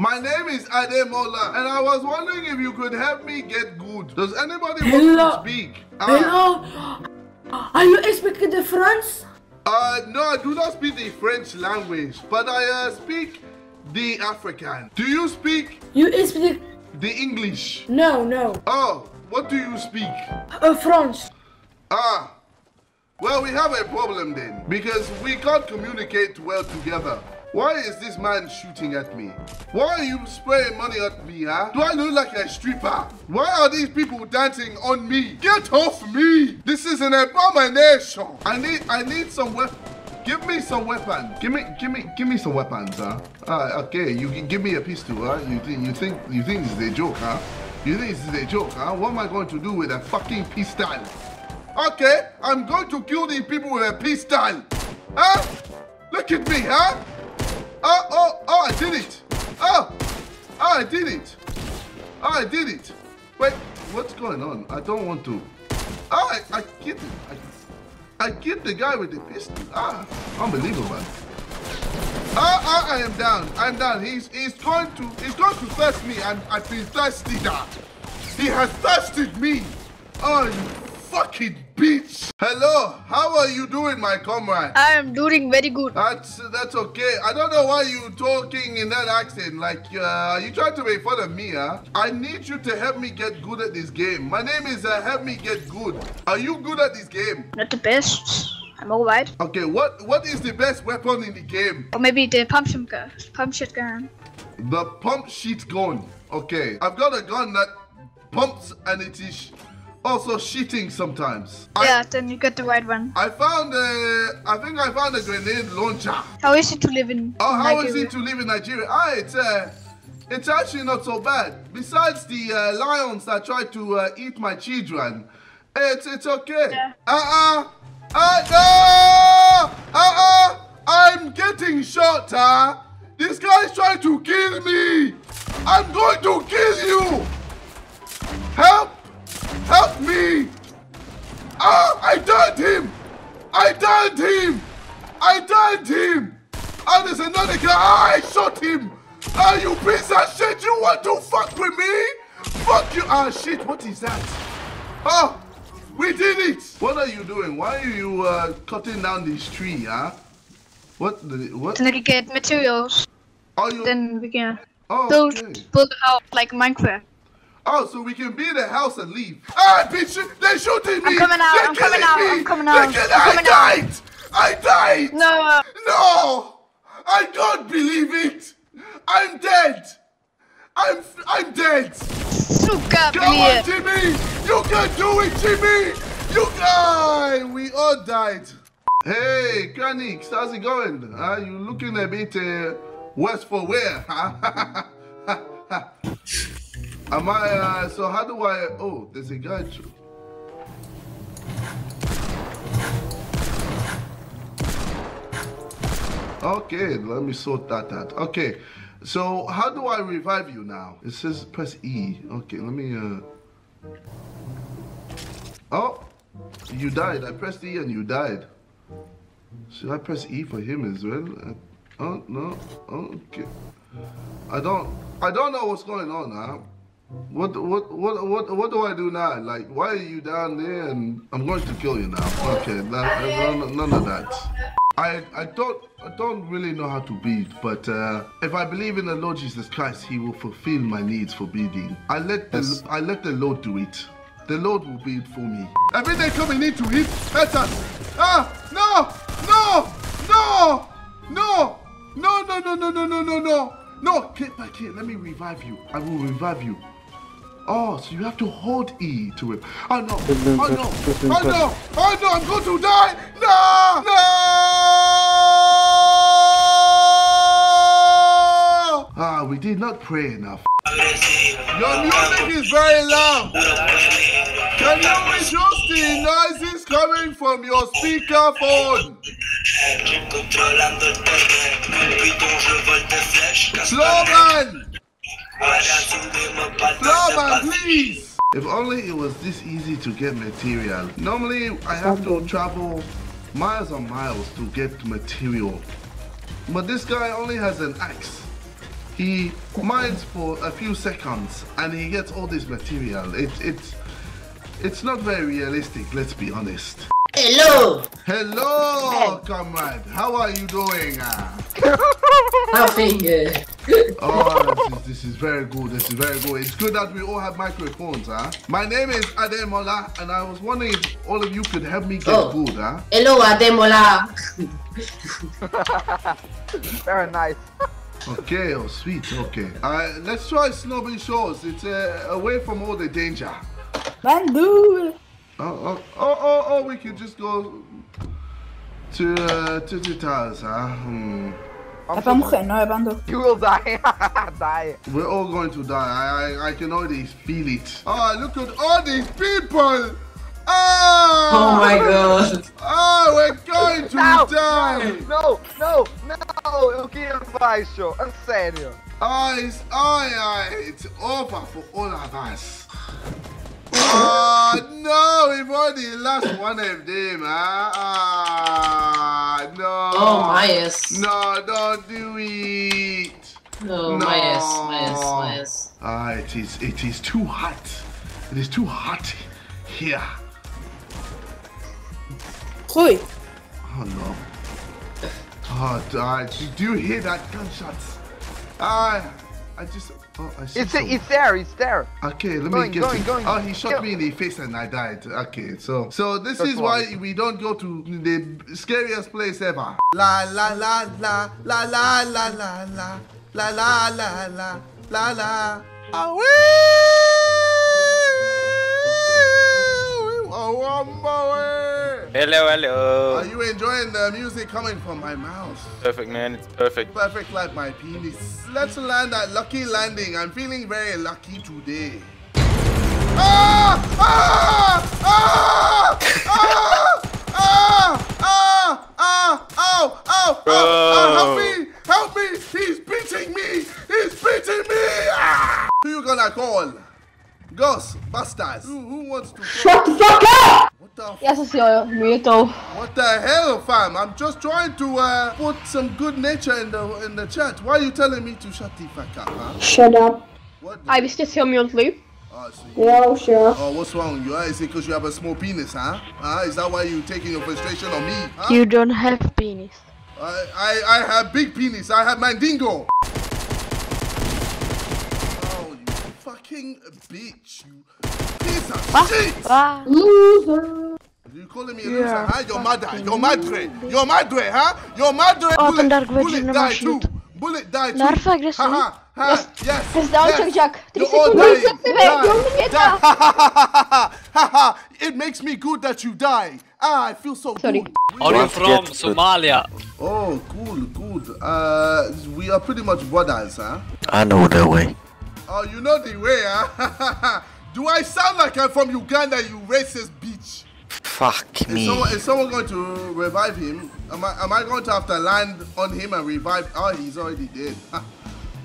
My name is Ademola, and I was wondering if you could help me get good. Does anybody Hello. want to speak? Hello? Are you speaking the French? Uh, no, I do not speak the French language, but I uh, speak the African. Do you speak You speak... the English? No, no. Oh, what do you speak? Uh, French. Ah, well, we have a problem then, because we can't communicate well together. Why is this man shooting at me? Why are you spraying money at me, huh? Do I look like a stripper? Why are these people dancing on me? Get off me! This is an abomination! I need, I need some weapons. Give me some weapons. Give me, give me, give me some weapons, huh? Uh, okay, you can give me a pistol, huh? You think, you think, you think this is a joke, huh? You think this is a joke, huh? What am I going to do with a fucking pistol? Okay, I'm going to kill these people with a pistol. Huh? Look at me, huh? Oh, oh, oh, I did it. Oh, oh, I did it. Oh, I did it. Wait, what's going on? I don't want to. Oh, I, I killed him. I, I killed the guy with the pistol. Ah, unbelievable. Ah, ah, I am down. I'm down. He's he's going to he's going to thirst me. I'm I've been thirsty now. He has thirsted me. Oh, fucking bitch. Hello, how are you doing, my comrade? I am doing very good. That's that's okay. I don't know why you talking in that accent. Like, uh, you trying to make fun of me, huh? I need you to help me get good at this game. My name is uh, Help Me Get Good. Are you good at this game? Not the best. I'm alright. Okay, what what is the best weapon in the game? Or maybe the pump shotgun. Pump shotgun. The pump sheet gun. Okay, I've got a gun that pumps and it is also shitting sometimes. I, yeah, then you got the right one. I found a, I think I found a grenade launcher. How is it to live in Oh, how is Nigeria? it to live in Nigeria? Ah, it's uh, it's actually not so bad. Besides the uh, lions that try to uh, eat my children, it's it's okay. Yeah. Uh uh, uh no, uh uh, I'm getting shot. Huh? This guy's trying to kill me. I'm going to kill you. Help! Help me! Ah, I done him! I done him! I done him! Ah, there's another guy! Ah, I shot him! Ah, you piece of shit! You want to fuck with me? Fuck you! Ah, shit! What is that? Oh, we did it! What are you doing? Why are you uh, cutting down this tree, huh? What? The, what? Then we get materials. Are you? Then we can oh, build okay. build house like Minecraft. Oh, so we can be in the house and leave. Ah, bitch, they're shooting me. I'm coming out. They're I'm coming out. Me. I'm coming out. They're killing. I'm coming I died. Out. I died. No. No. I don't believe it. I'm dead. I'm I'm dead. Suka, Come on, Jimmy. You can do it, Jimmy. You die! we all died. Hey, Kanix, how's it going? Are uh, you looking a bit uh, worse for wear? huh? Am I? Uh, so how do I? Oh, there's a guy. too. Okay, let me sort that out. Okay, so how do I revive you now? It says press E. Okay, let me. Uh... Oh, you died. I pressed E and you died. Should I press E for him as well? Uh, oh no. Okay. I don't. I don't know what's going on now. What what what what what do I do now? Like, why are you down there? And I'm going to kill you now. Okay, that, none, none of that. I I don't I don't really know how to beat, but uh, if I believe in the Lord Jesus Christ, He will fulfill my needs for beating. I let the I let the Lord do it. The Lord will beat for me. Every day coming in to hit, hurt us. Ah, no, no, no, no, no, no, no, no, no, no, no, no. No, get back here. Let me revive you. I will revive you. Oh, so you have to hold E to it. Oh no! Oh no! Oh no! Oh no! I'm going to die! No! No! Ah, we did not pray enough. Your music is very loud. Can you reduce the noises coming from your speakerphone? Controlando el terreno, Python je vole des flèches, casse Slow man! Regarde-moi pas Slow man, please! If only it was this easy to get material. Normally, I have to travel miles and miles to get material. But this guy only has an axe. he mines for a few seconds and he gets all this material. It, it's, it's not very realistic, let's be honest. Hello. Hello, comrade. How are you doing? ah? Nothing. Uh, Oh, this is, this is very good. This is very good. It's good that we all have microphones, huh? My name is Ademola, and I was wondering if all of you could help me get Oh. good, huh? hello, Ademola. Very nice. Okay, oh sweet, okay. Uh, let's try Snobby Shores. It's uh, away from all the danger. Bandu. Oh, oh, oh, oh, oh, we could just go to uh, to the towers, huh? Hmm. Jag får morrer nå, Bandu. You will die. die. We're all going to die. I, I, I can already feel it. Oh, look at all these people! Oh! Oh my god. Oh, we're going to Não, die! No! No! não, eu queria baixo, a sério. Oh, it's, oh, yeah, it's over for all of us. Oh, no, we've already lost one of them, huh? Ah, no. Oh my yes. No, don't do it. No, my yes, my yes, my yes. Ah, it is, it is too hot. It is too hot here. Groei. Oh no. Oh, God. Do you hear that gunshots? Ah, I just. Oh, I see It's, some- it's there, it's there. Okay, let me get. going, going. Oh, he shot Kill. me in the face and I died. Okay, so so this That's is why why. we don't go to the scariest place ever. La la la la la la la la la la la la la la la. Away! Hello, hello. Are you enjoying the music coming from my mouth? Perfect, man. It's perfect. Perfect like my penis. Let's land that lucky landing. I'm feeling very lucky today. Ah! Ah! Ah! Ah! Ah! Ah! Ah! Ow! Ow! Ow! Ah, help me! Help me! He's beating me! He's beating me! Ah! Who you gonna call? Ghostbusters. Who, who wants to? Shut the fuck up! What the? Ja, så sier jeg What the hell, fam? I'm just trying to uh, put some good nature in the in the chat. Why are you telling me to shut the fuck up, huh? Shut up. What? The, Nei, hvis jeg sier Mjøltly. oh, so you- Yo, sure. oh, what's wrong with you? huh? Is it because you have a small penis, huh? huh? Is that why you're taking your frustration on me? Huh? You don't have penis. I, I I have big penis. I have mandingo. Oh, you fucking bitch! You piece of shit! Hva? Loser. You calling me a loser, huh? Your mother, your madre, your madre, huh? Your madre. Oh, bullet, den der bullet vagina die var too. slutt. Bullet die too. Nerve aggression. Haha, ha, yes. Hvis det yes. Chuck Chuck. You're 30 all sekunder dying. utsette meg. Die. Gjør meg Die. etter. Haha, It makes me good that you die. Ah, I feel so Sorry. good. Are you Let's from get- Somalia? Oh, cool, good. Uh, we are pretty much brothers, huh? I know the way. Oh, you know the way, huh? Do I sound like I'm from Uganda, you racist bitch? Fuck Is me. someone, is someone going to revive him? Am I, am I going to have to land on him and revive? Oh, he's already dead.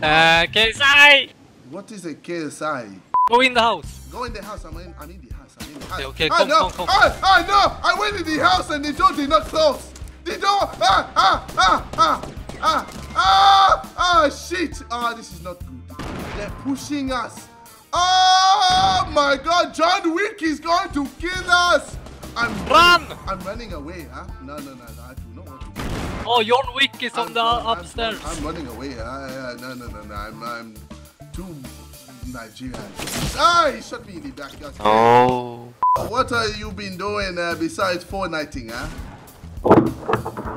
Uh, KSI! what is a KSI? Go in the house. Go in the house. I'm in, I'm in the house. I'm in the house. Okay, okay, Ah, come, no. come, come. Ah, ah, no. I went in the house and the door did not close. The door. Ah, ah, ah, ah, ah, ah, ah, shit. Ah, this is not good. They're pushing us. Oh my God, John Wick is going to kill us. I'm Run! I'm running away, huh? No, no, no, no. I do not want to. Oh, John Wick is on I'm- the I'm- I'm- upstairs. I'm, running away. Uh, uh, no, no, no, no. I'm, I'm too Nigerian. Ah, he shot me in the back. That's Oh. What have you been doing uh, besides Fortniting, huh?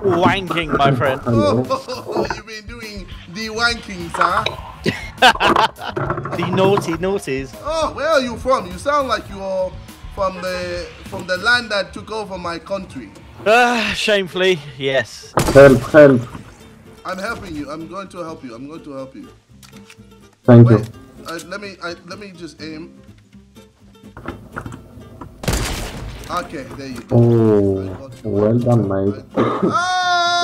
Wanking, my friend. Oh, you've been doing the wankings, huh? The naughty naughties. Oh, where are you from? You sound like you're from the from the land that took over my country. Ah, shamefully, yes. Help, help. I'm helping you. I'm going to help you. I'm going to help you. Thank you. Wait, uh, let me uh, let me just aim. Okay, there you go. Oh, well done, mate.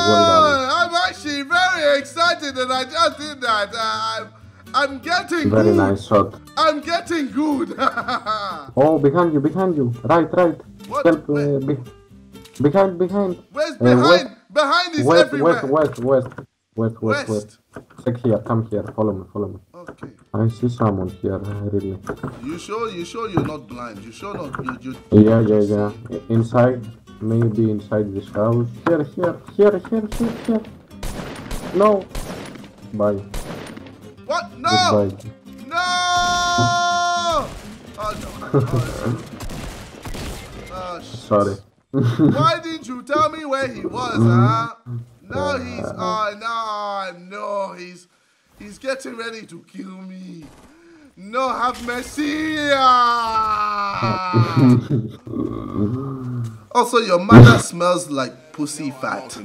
Oh, I'm actually very excited that I just did that. Uh, I'm, I'm getting Very good. nice shot. I'm getting good. Oh, behind you, behind you. Right, right. What? Help, uh, be behind, behind. Where's Uh, behind? west, behind is west, everywhere. west, west, west, west, west, West. west. Check here, come here, follow me, follow me. Okay. I see someone here, really. You sure? You sure you're not blind? You sure not? You, you, Yeah, yeah, yeah. Inside, maybe inside this house. Here, here, here, here, here, here. No. Bye. what? No! Goodbye. Oh no. Oh, oh, shit. Sorry. Why didn't you tell me where he was, huh? Now he's uh no no he's he's getting ready to kill me. No have mercy. ah. also your mother smells like pussy fat.